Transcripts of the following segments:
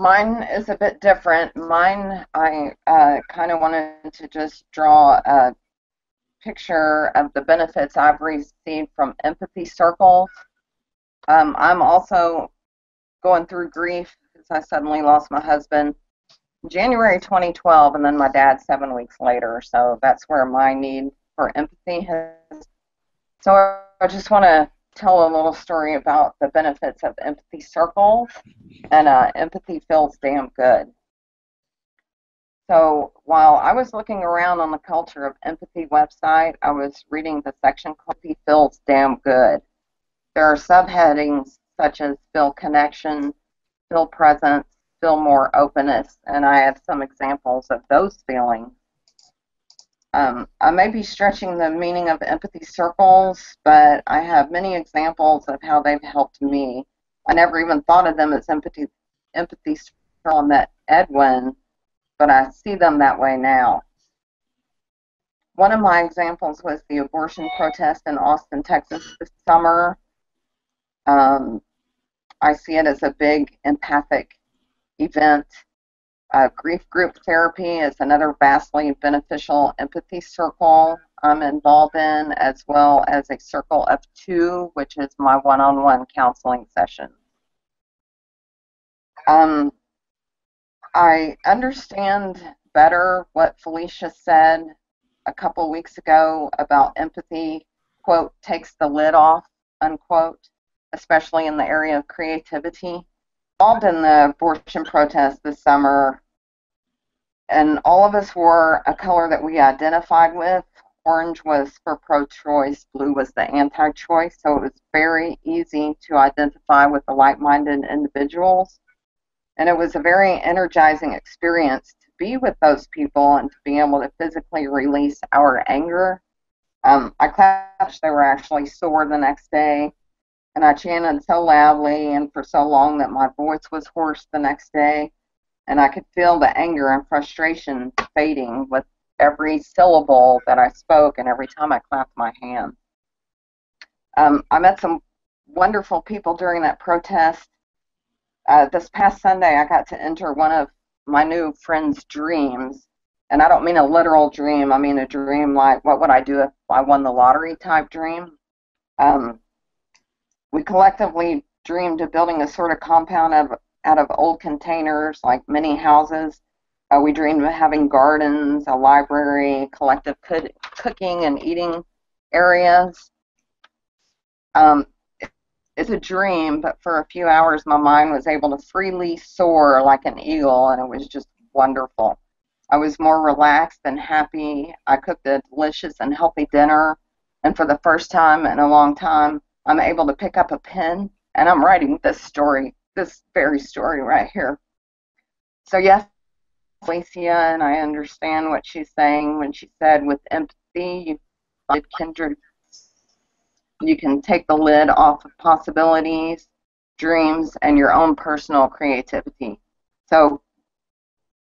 mine is a bit different. Mine, I uh, kind of wanted to just draw a picture of the benefits I've received from empathy circles. Um, I'm also going through grief because I suddenly lost my husband January 2012, and then my dad seven weeks later. So that's where my need for empathy has. So I just want to tell a little story about the benefits of empathy circles, and uh, empathy feels damn good. So while I was looking around on the Culture of Empathy website, I was reading the section Empathy Feels Damn Good. There are subheadings such as feel connection, feel presence, feel more openness, and I have some examples of those feelings. Um, I may be stretching the meaning of empathy circles, but I have many examples of how they've helped me. I never even thought of them as empathy empathy circle. I met Edwin, but I see them that way now. One of my examples was the abortion protest in Austin, Texas this summer. Um, I see it as a big empathic event uh, grief group therapy is another vastly beneficial empathy circle I'm involved in, as well as a circle of two, which is my one on one counseling session. Um, I understand better what Felicia said a couple weeks ago about empathy, quote, takes the lid off, unquote, especially in the area of creativity involved in the abortion protest this summer, and all of us wore a color that we identified with. Orange was for pro choice, blue was the anti choice, so it was very easy to identify with the like minded individuals. And it was a very energizing experience to be with those people and to be able to physically release our anger. Um, I clapped, they were actually sore the next day and I chanted so loudly and for so long that my voice was hoarse the next day, and I could feel the anger and frustration fading with every syllable that I spoke and every time I clapped my hands. Um, I met some wonderful people during that protest. Uh, this past Sunday, I got to enter one of my new friend's dreams. And I don't mean a literal dream, I mean a dream like what would I do if I won the lottery type dream. Um, we collectively dreamed of building a sort of compound of, out of old containers, like mini houses. Uh, we dreamed of having gardens, a library, collective cooking and eating areas. Um, it's a dream, but for a few hours my mind was able to freely soar like an eagle, and it was just wonderful. I was more relaxed and happy. I cooked a delicious and healthy dinner, and for the first time in a long time, I'm able to pick up a pen and I'm writing this story, this very story right here. So, yes, Felicia, and I understand what she's saying when she said with empathy, you find kindred. You can take the lid off of possibilities, dreams, and your own personal creativity. So,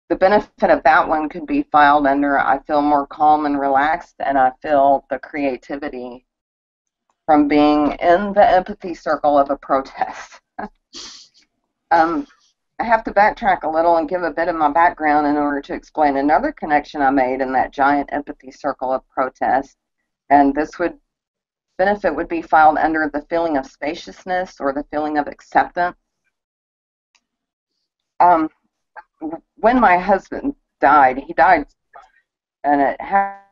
the benefit of that one could be filed under I feel more calm and relaxed, and I feel the creativity from being in the empathy circle of a protest. um, I have to backtrack a little and give a bit of my background in order to explain another connection I made in that giant empathy circle of protest. And this would benefit would be filed under the feeling of spaciousness or the feeling of acceptance. Um, when my husband died, he died, and it happened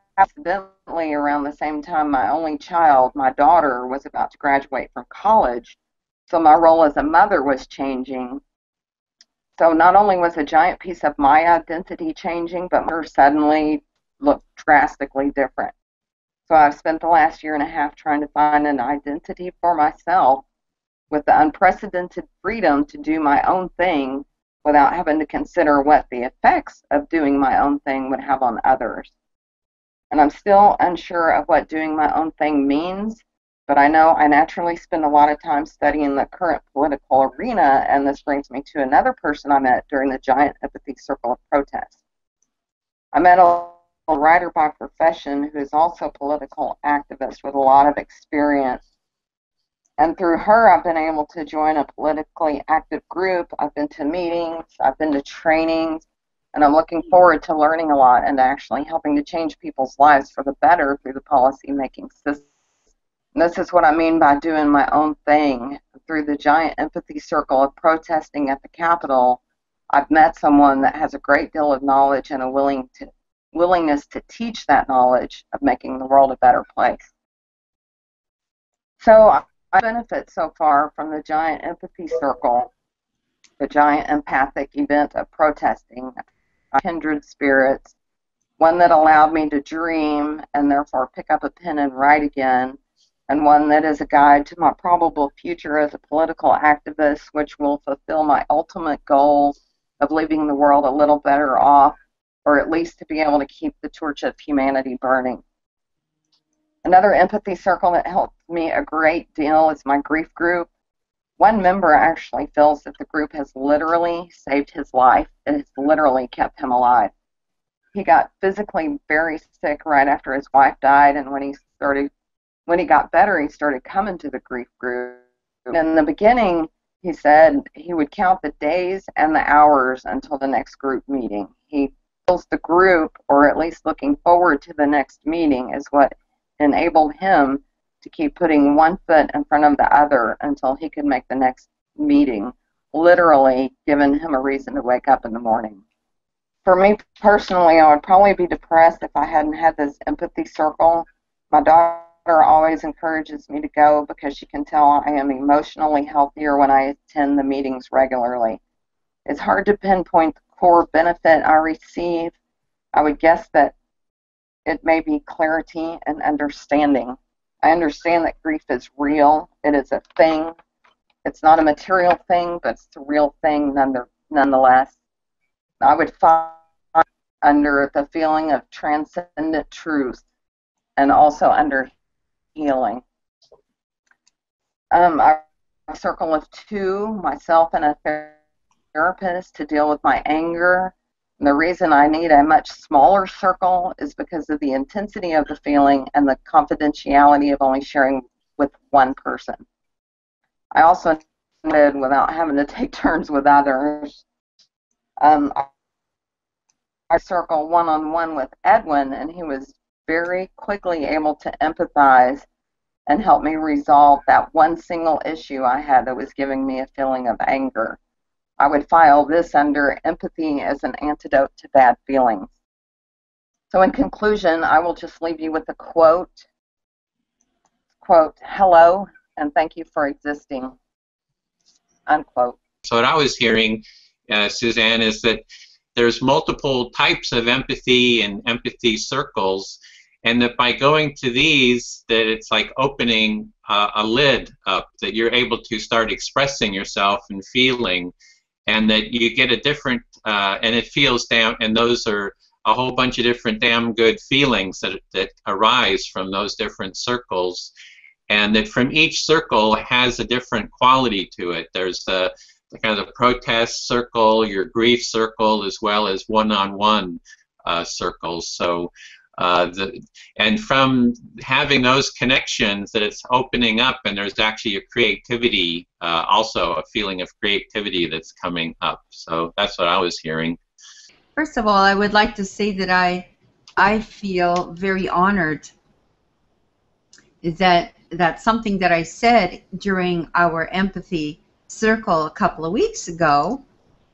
around the same time my only child, my daughter, was about to graduate from college. So my role as a mother was changing. So not only was a giant piece of my identity changing, but her suddenly looked drastically different. So I've spent the last year and a half trying to find an identity for myself with the unprecedented freedom to do my own thing without having to consider what the effects of doing my own thing would have on others and I'm still unsure of what doing my own thing means, but I know I naturally spend a lot of time studying the current political arena, and this brings me to another person I met during the giant empathy circle of protest. I met a writer by profession who is also a political activist with a lot of experience And through her, I've been able to join a politically active group. I've been to meetings, I've been to trainings, and I'm looking forward to learning a lot and actually helping to change people's lives for the better through the policy making system. And this is what I mean by doing my own thing. Through the giant empathy circle of protesting at the Capitol, I've met someone that has a great deal of knowledge and a willing to, willingness to teach that knowledge of making the world a better place. So I benefit so far from the giant empathy circle, the giant empathic event of protesting kindred spirits, one that allowed me to dream and therefore pick up a pen and write again, and one that is a guide to my probable future as a political activist, which will fulfill my ultimate goal of leaving the world a little better off, or at least to be able to keep the torch of humanity burning. Another empathy circle that helped me a great deal is my grief group. One member actually feels that the group has literally saved his life. and has literally kept him alive. He got physically very sick right after his wife died, and when he started, when he got better, he started coming to the grief group. In the beginning, he said he would count the days and the hours until the next group meeting. He feels the group, or at least looking forward to the next meeting, is what enabled him to keep putting one foot in front of the other until he could make the next meeting, literally giving him a reason to wake up in the morning. For me personally, I would probably be depressed if I hadn't had this empathy circle. My daughter always encourages me to go because she can tell I am emotionally healthier when I attend the meetings regularly. It's hard to pinpoint the core benefit I receive. I would guess that it may be clarity and understanding. I understand that grief is real. It is a thing. It's not a material thing, but it's a real thing nonetheless. I would find under the feeling of transcendent truth and also under healing. Um, a circle of two, myself and a therapist to deal with my anger the reason I need a much smaller circle is because of the intensity of the feeling and the confidentiality of only sharing with one person. I also did without having to take turns with others. Um, I circle one on one with Edwin, and he was very quickly able to empathize and help me resolve that one single issue I had that was giving me a feeling of anger. I would file this under empathy as an antidote to bad feelings. So, in conclusion, I will just leave you with a quote. Quote, hello, and thank you for existing. Unquote. So, what I was hearing, uh, Suzanne, is that there's multiple types of empathy and empathy circles, and that by going to these, that it's like opening uh, a lid up, that you're able to start expressing yourself and feeling and that you get a different uh, and it feels damn and those are a whole bunch of different damn good feelings that, that arise from those different circles. And that from each circle has a different quality to it. There's the, the kind of the protest circle your grief circle as well as one-on-one uh, circles. So uh, the, and from having those connections that it's opening up and there's actually a creativity uh, also a feeling of creativity that's coming up. So that's what I was hearing. First of all I would like to say that I I feel very honored that that something that I said during our empathy circle a couple of weeks ago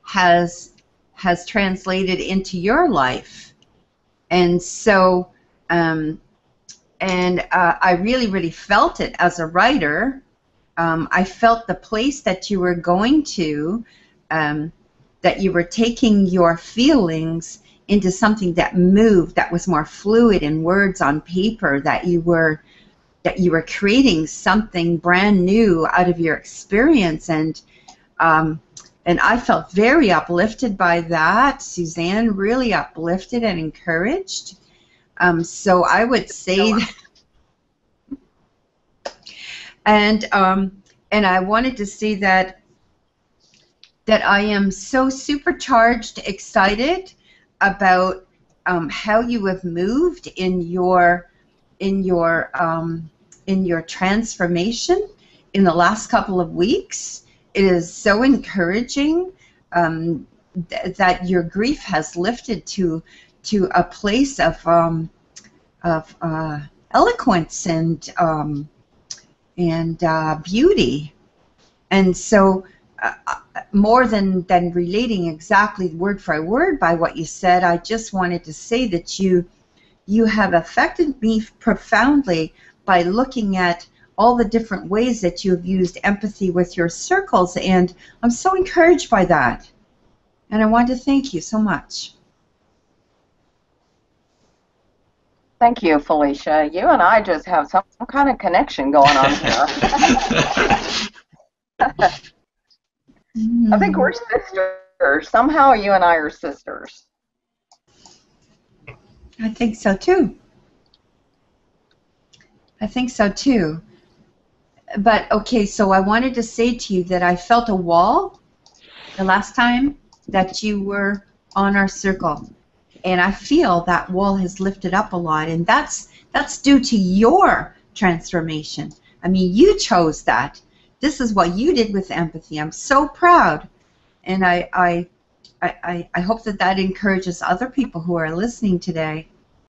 has has translated into your life and so um, and uh, I really really felt it as a writer. Um, I felt the place that you were going to, um, that you were taking your feelings into something that moved, that was more fluid in words on paper, that you were that you were creating something brand new out of your experience and um, and I felt very uplifted by that. Suzanne really uplifted and encouraged. Um, so I would say, that, and um, and I wanted to say that that I am so supercharged, excited about um, how you have moved in your in your um, in your transformation in the last couple of weeks. It is so encouraging um, th- that your grief has lifted to to a place of um, of uh, eloquence and um, and uh, beauty, and so. Uh, uh, more than, than relating exactly word for word by what you said, I just wanted to say that you you have affected me profoundly by looking at all the different ways that you have used empathy with your circles, and I'm so encouraged by that. And I want to thank you so much. Thank you, Felicia. You and I just have some kind of connection going on here. I think we're sisters. Somehow you and I are sisters. I think so too. I think so too. But okay, so I wanted to say to you that I felt a wall the last time that you were on our circle. And I feel that wall has lifted up a lot and that's that's due to your transformation. I mean, you chose that. This is what you did with empathy. I'm so proud. And I I I, I hope that that encourages other people who are listening today